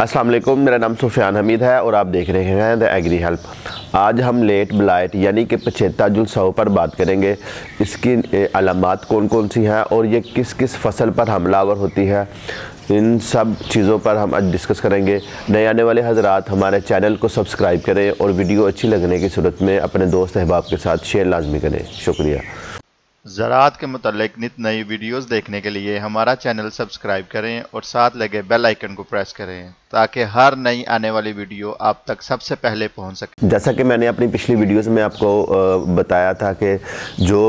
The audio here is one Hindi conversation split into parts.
अस्सलाम वालेकुम, मेरा नाम सुफियान हमीद है और आप देख रहे हैं द एग्री हेल्प आज हम लेट ब्लाइट यानी कि पछेता जुलसाओ पर बात करेंगे। इसकी अलामत कौन कौन सी हैं और ये किस किस फ़सल पर हमलावर होती है। इन सब चीज़ों पर हम आज डिस्कस करेंगे। नए आने वाले हजरात, हमारे चैनल को सब्सक्राइब करें और वीडियो अच्छी लगने की सूरत में अपने दोस्त अहबाब के साथ शेयर लाजमी करें। शुक्रिया। ज़रात के मतलब नित नई वीडियोस देखने के लिए हमारा चैनल सब्सक्राइब करें और साथ लगे बेल आइकन को प्रेस करें। ताकि हर नई आने वाली वीडियो आप तक सबसे पहले पहुँच सके। जैसा कि मैंने अपनी पिछली वीडियोस में आपको बताया था कि जो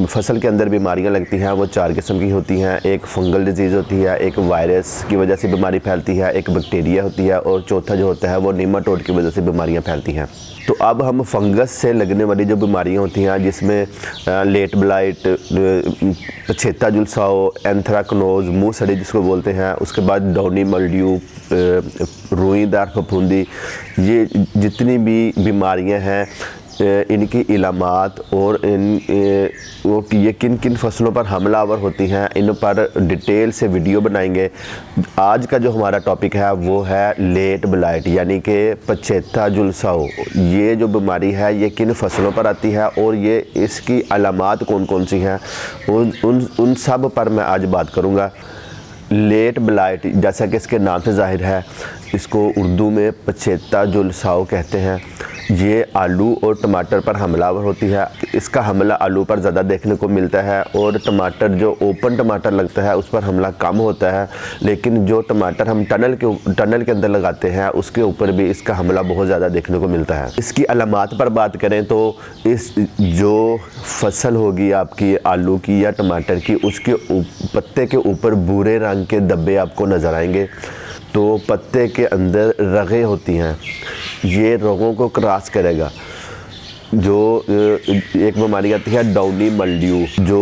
फ़सल के अंदर बीमारियाँ लगती हैं, वो चार किस्म की होती हैं। एक फंगल डिज़ीज़ होती है, एक वायरस की वजह से बीमारी फैलती है, एक बैक्टीरिया होती है और चौथा जो होता है, वो नीमाटोड की वजह से बीमारियाँ फैलती हैं। तो अब हम फंगस से लगने वाली जो बीमारियाँ होती हैं, जिसमें लेट ब्लाइट पछेता जुलसाओ एंथ्राकनोज, मुँह सड़ी जिसको बोलते हैं, उसके बाद डाउनी मल्ड्यू रुईदार फफूंदी, ये जितनी भी बीमारियाँ हैं इनकी इलामत और इन वो ये किन किन फ़सलों पर हमलावर होती हैं, इन पर डिटेल से वीडियो बनाएँगे। आज का जो हमारा टॉपिक है, वो है लेट ब्लाइट, यानी कि पछेता जुलसाओ। ये जो बीमारी है, ये किन फ़सलों पर आती है और ये इसकी अलामत कौन कौन सी हैं? उन उन उन सब पर मैं आज बात करूँगा। लेट ब्लाइट जैसा कि इसके नाम से ज़ाहिर है इसको उर्दू में पछेता जुलसाओ कहते हैं। ये आलू और टमाटर पर हमलावर होती है। इसका हमला आलू पर ज़्यादा देखने को मिलता है और टमाटर जो ओपन टमाटर लगता है, उस पर हमला कम होता है। लेकिन जो टमाटर हम टनल के टनल के अंदर लगाते हैं, उसके ऊपर भी इसका हमला बहुत ज़्यादा देखने को मिलता है। इसकी अलामत पर बात करें तो इस जो फ़सल होगी आपकी, आलू की या टमाटर की, उसके पत्ते के ऊपर भूरे रंग के धब्बे आपको नज़र आएँगे। तो पत्ते के अंदर रगें होती हैं। ये रगों को क्रॉस करेगा। जो एक बीमारी आती है डाउनी मल्ड्यू जो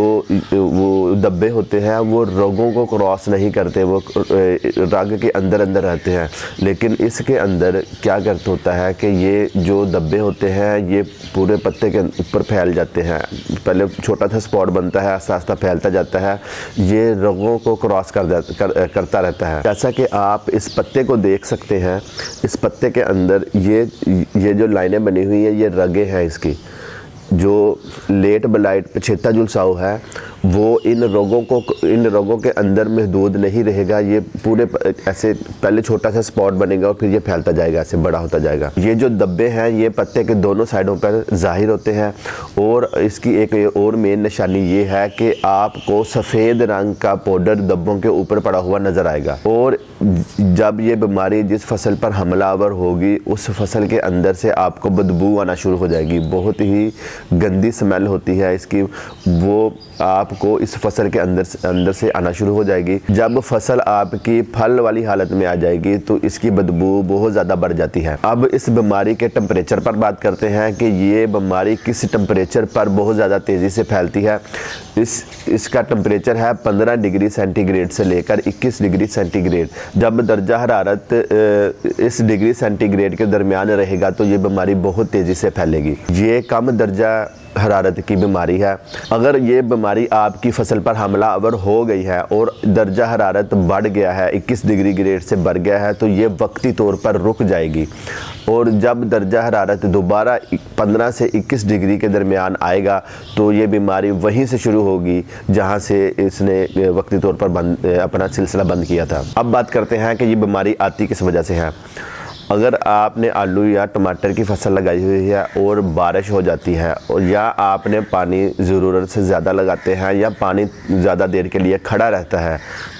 वो दब्बे होते हैं वो रोगों को क्रॉस नहीं करते वो रग के अंदर अंदर रहते हैं। लेकिन इसके अंदर क्या करते होता है कि ये जो दब्बे होते हैं ये पूरे पत्ते के ऊपर फैल जाते हैं। पहले छोटा सा स्पॉट बनता है आस्ता आस्ता फैलता जाता है ये रोगों को क्रॉस कर, कर करता रहता है। जैसा कि आप इस पत्ते को देख सकते हैं इस पत्ते के अंदर ये ये जो लाइनें बनी हुई हैं ये रगे हैं इस इसकी जो लेट ब्लाइट पछेता जुलसाओ है वो इन रोगों को, इन रोगों के अंदर महदूद नहीं रहेगा, ये पूरे ऐसे पहले छोटा सा स्पॉट बनेगा और फिर ये फैलता जाएगा, ऐसे बड़ा होता जाएगा। ये जो दब्बे हैं, ये पत्ते के दोनों साइडों पर ज़ाहिर होते हैं और इसकी एक और मेन निशानी ये है कि आपको सफ़ेद रंग का पाउडर दब्बों के ऊपर पड़ा हुआ नज़र आएगा और जब ये बीमारी जिस फ़सल पर हमलावर होगी, उस फ़सल के अंदर से आपको बदबू आना शुरू हो जाएगी। बहुत ही गंदी स्मेल होती है इसकी। वो आपको इस फ़सल के अंदर से अंदर से आना शुरू हो जाएगी। जब फ़सल आपकी फल वाली हालत में आ जाएगी तो इसकी बदबू बहुत ज़्यादा बढ़ जाती है। अब इस बीमारी के टेम्परेचर पर बात करते हैं कि ये बीमारी किस टेम्परेचर पर बहुत ज़्यादा तेज़ी से फैलती है। इस इसका टेम्परेचर है 15 डिग्री सेंटीग्रेड से लेकर 21 डिग्री सेंटीग्रेड। जब दर्जा हरारत इस डिग्री सेंटीग्रेड के दरमियान रहेगा तो ये बीमारी बहुत तेज़ी से फैलेगी। ये कम दर्जा हरारत की बीमारी है। अगर ये बीमारी आपकी फ़सल पर हमला अवर हो गई है और दर्जा हरारत बढ़ गया है 21 डिग्री ग्रेड से बढ़ गया है तो ये वक्ती तौर पर रुक जाएगी। और जब दर्जा हरारत दोबारा 15 से 21 डिग्री के दरमियान आएगा तो ये बीमारी वहीं से शुरू होगी जहाँ से इसने वक्ती तौर पर बंद, अपना सिलसिला बंद किया था। अब बात करते हैं कि ये बीमारी आती किस वजह से है। अगर आपने आलू या टमाटर की फ़सल लगाई हुई है और बारिश हो जाती है और या आपने पानी ज़रूरत से ज़्यादा लगाते हैं या पानी ज़्यादा देर के लिए खड़ा रहता है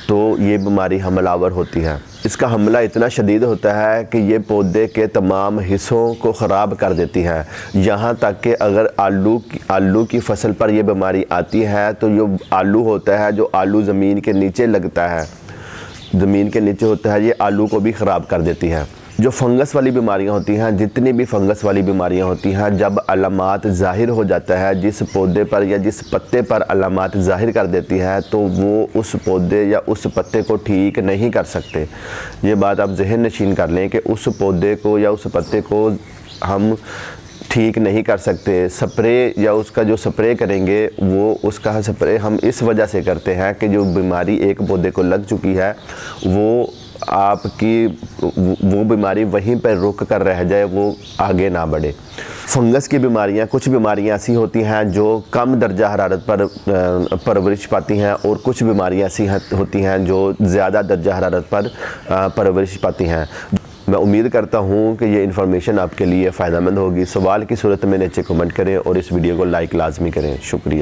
तो ये बीमारी हमलावर होती है। इसका हमला इतना शदीद होता है कि ये पौधे के तमाम हिस्सों को ख़राब कर देती है। यहाँ तक कि अगर आलू की आलू की फ़सल पर यह बीमारी आती है तो जो आलू होता है जो आलू ज़मीन के नीचे लगता है। ज़मीन के नीचे होता है, ये आलू को भी ख़राब कर देती है। जो फंगस वाली बीमारियाँ होती हैं, जितनी भी फंगस वाली बीमारियाँ होती हैं, जब अलामत ज़ाहिर हो जाता है, जिस पौधे पर या जिस पत्ते पर अलामत ज़ाहिर कर देती है तो वो उस पौधे या उस पत्ते को ठीक नहीं कर सकते। ये बात आप जहन नशीन कर लें कि उस पौधे को या उस पत्ते को हम ठीक नहीं कर सकते। स्प्रे या उसका जो स्प्रे करेंगे, वो उसका स्प्रे हम इस वजह से करते हैं कि जो बीमारी एक पौधे को लग चुकी है, वो आपकी वो बीमारी वहीं पर रुक कर रह जाए, वो आगे ना बढ़े। फंगस की बीमारियाँ, कुछ बीमारियाँ ऐसी होती हैं जो कम दर्जा हरारत पर परवरिश पाती हैं और कुछ बीमारियाँ ऐसी होती हैं जो ज़्यादा दर्जा हरारत पर परवरिश पाती हैं। मैं उम्मीद करता हूँ कि ये इन्फॉर्मेशन आपके लिए फ़ायदा होगी। सवाल की सूरत में नीचे कमेंट करें और इस वीडियो को लाइक लाजमी करें। शुक्रिया।